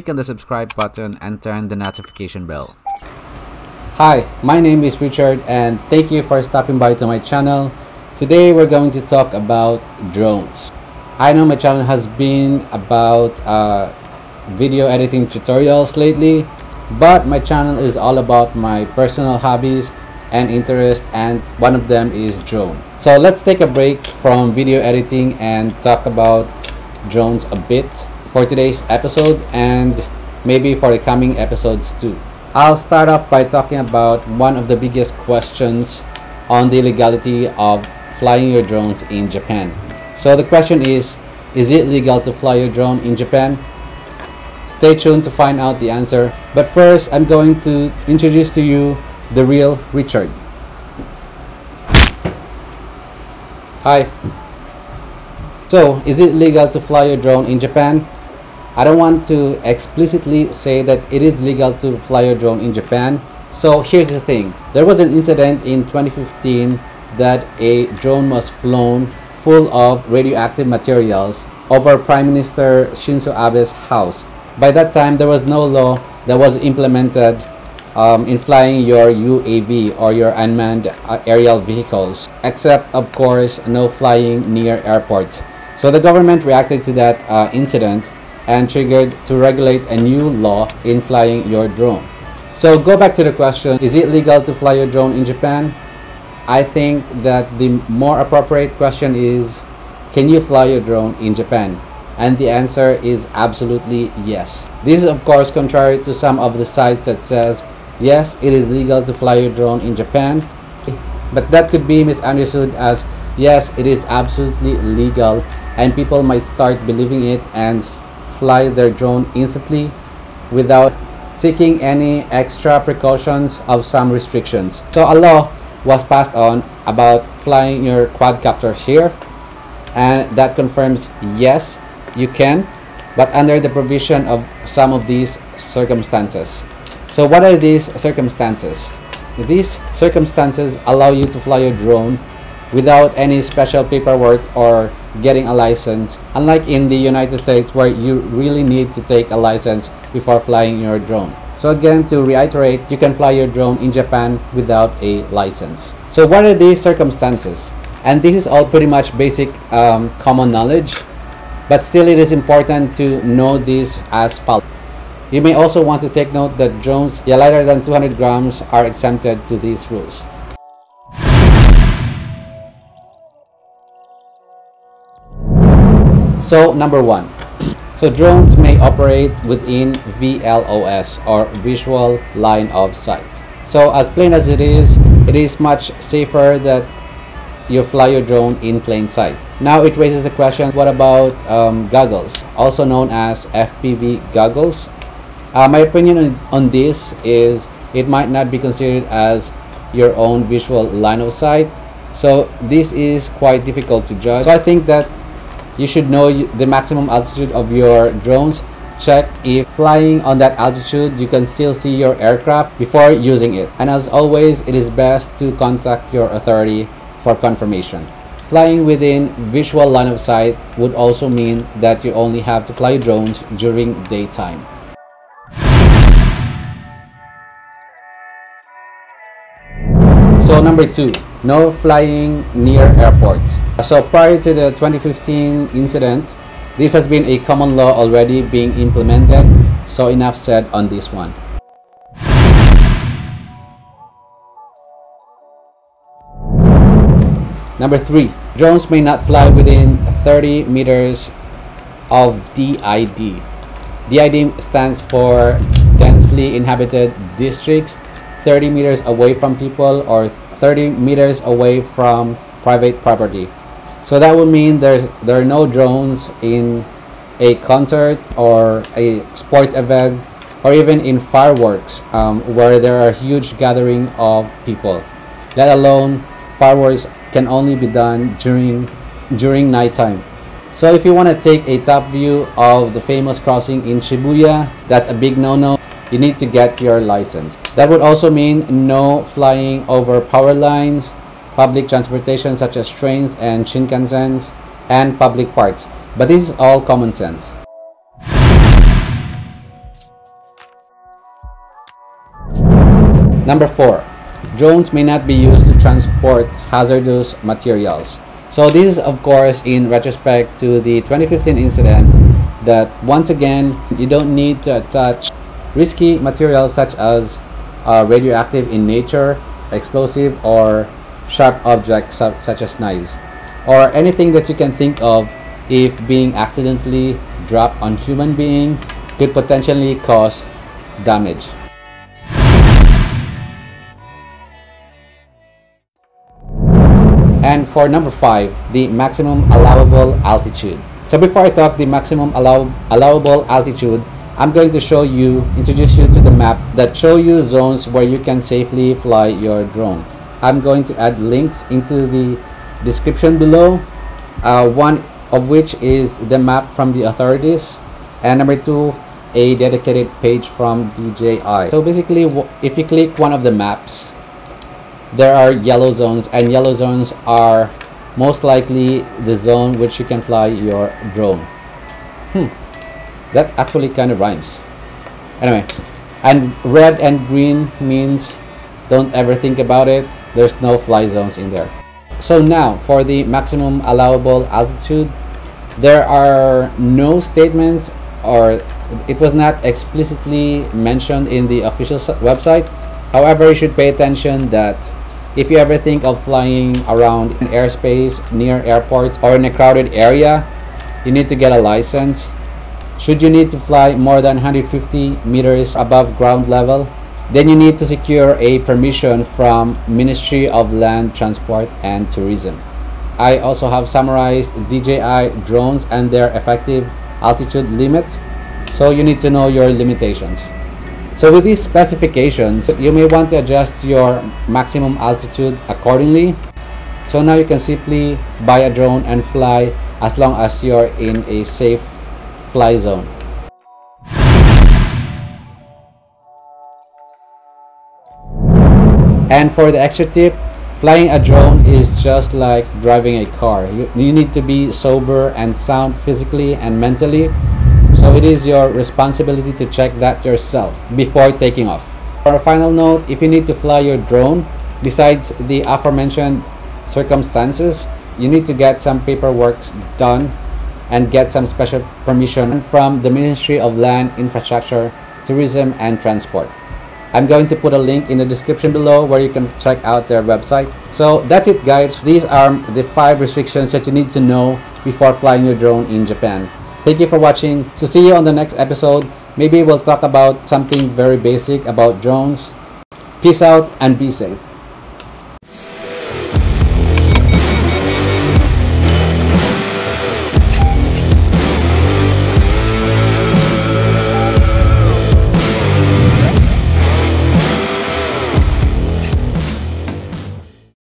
click on the subscribe button and turn the notification bell. Hi, my name is Richard and thank you for stopping by to my channel. Today we're going to talk about drones. I know my channel has been about uh, video editing tutorials lately, but my channel is all about my personal hobbies and interest and one of them is drone. So let's take a break from video editing and talk about drones a bit for today's episode and maybe for the coming episodes too. I'll start off by talking about one of the biggest questions on the legality of flying your drones in Japan. So the question is, is it legal to fly your drone in Japan? Stay tuned to find out the answer. But first, I'm going to introduce to you the real Richard. Hi. So, is it legal to fly your drone in Japan? I don't want to explicitly say that it is legal to fly your drone in Japan. So here's the thing. There was an incident in 2015 that a drone was flown full of radioactive materials over Prime Minister Shinzo Abe's house. By that time, there was no law that was implemented um, in flying your UAV or your unmanned uh, aerial vehicles, except, of course, no flying near airports. So the government reacted to that uh, incident and triggered to regulate a new law in flying your drone. So go back to the question, is it legal to fly your drone in Japan? I think that the more appropriate question is, can you fly your drone in Japan? And the answer is absolutely yes. This is of course contrary to some of the sites that says, yes, it is legal to fly your drone in Japan. But that could be misunderstood as, yes, it is absolutely legal and people might start believing it and fly their drone instantly without taking any extra precautions of some restrictions. So a law was passed on about flying your quadcopter here and that confirms yes you can but under the provision of some of these circumstances. So what are these circumstances? These circumstances allow you to fly your drone without any special paperwork or getting a license unlike in the United States where you really need to take a license before flying your drone. So again, to reiterate, you can fly your drone in Japan without a license. So what are these circumstances? And this is all pretty much basic um, common knowledge, but still it is important to know this as follows. You may also want to take note that drones lighter than 200 grams are exempted to these rules. So number one, so drones may operate within VLOS or visual line of sight. So as plain as it is, it is much safer that you fly your drone in plain sight. Now it raises the question, what about um, goggles, also known as FPV goggles? Uh, my opinion on, on this is it might not be considered as your own visual line of sight. So this is quite difficult to judge. So I think that you should know the maximum altitude of your drones. Check if flying on that altitude you can still see your aircraft before using it. And as always it is best to contact your authority for confirmation. Flying within visual line of sight would also mean that you only have to fly drones during daytime. So number two no flying near airport. So prior to the 2015 incident, this has been a common law already being implemented, so enough said on this one. Number three, drones may not fly within 30 meters of DID. DID stands for densely inhabited districts, 30 meters away from people or 30 meters away from private property. So that would mean there's there are no drones in a concert or a sports event or even in fireworks um, where there are huge gathering of people. Let alone fireworks can only be done during during nighttime. So if you want to take a top view of the famous crossing in Shibuya, that's a big no-no you need to get your license. That would also mean no flying over power lines, public transportation such as trains and Shinkansens, and public parks. But this is all common sense. Number 4. Drones may not be used to transport hazardous materials. So this is of course in retrospect to the 2015 incident that once again you don't need to attach risky materials such as uh, radioactive in nature, explosive or sharp objects su such as knives or anything that you can think of if being accidentally dropped on human being could potentially cause damage. And for number five, the maximum allowable altitude. So before I talk the maximum allow allowable altitude, I'm going to show you, introduce you to the map that show you zones where you can safely fly your drone. I'm going to add links into the description below. Uh, one of which is the map from the authorities, and number two, a dedicated page from DJI. So basically, if you click one of the maps, there are yellow zones and yellow zones are most likely the zone which you can fly your drone hmm that actually kind of rhymes. Anyway and red and green means don't ever think about it there's no fly zones in there. So now for the maximum allowable altitude there are no statements or it was not explicitly mentioned in the official website. However you should pay attention that if you ever think of flying around in airspace near airports or in a crowded area, you need to get a license. Should you need to fly more than 150 meters above ground level, then you need to secure a permission from Ministry of Land Transport and Tourism. I also have summarized DJI drones and their effective altitude limit, so you need to know your limitations. So with these specifications, you may want to adjust your maximum altitude accordingly. So now you can simply buy a drone and fly as long as you're in a safe fly zone. And for the extra tip, flying a drone is just like driving a car. You, you need to be sober and sound physically and mentally so it is your responsibility to check that yourself before taking off. For a final note, if you need to fly your drone, besides the aforementioned circumstances, you need to get some paperwork done and get some special permission from the Ministry of Land, Infrastructure, Tourism and Transport. I'm going to put a link in the description below where you can check out their website. So that's it guys. These are the five restrictions that you need to know before flying your drone in Japan. Thank you for watching. So see you on the next episode. Maybe we'll talk about something very basic about drones. Peace out and be safe.